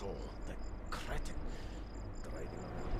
soul, the cretin, driving around.